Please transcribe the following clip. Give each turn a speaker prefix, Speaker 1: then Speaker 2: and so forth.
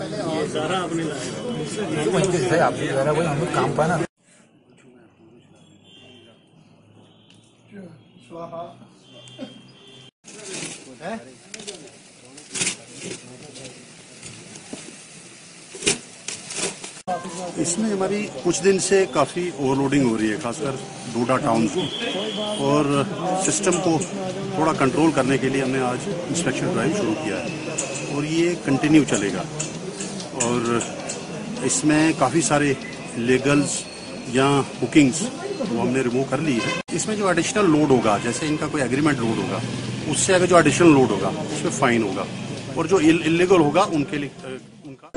Speaker 1: जरा वही हम काम पाना
Speaker 2: इसमें हमारी कुछ दिन से काफ़ी ओवरलोडिंग हो रही है, खासकर डोडा टाउन को। और सिस्टम को थोड़ा कंट्रोल करने के लिए हमने आज इंस्पेक्शन ड्राइव शुरू किया है। और ये कंटिन्यू चलेगा। और इसमें काफ़ी सारे लीगल्स या बुकिंग्स वो हमने रिमूव कर ली है। इसमें जो एडिशनल लोड होगा, जैसे इनका कोई एग्रीमेंट लोड होगा, उससे अगर जो एडिशनल लोड होगा, उसमें फाइन होगा। और जो इलीगल होगा, उनके लिए उनका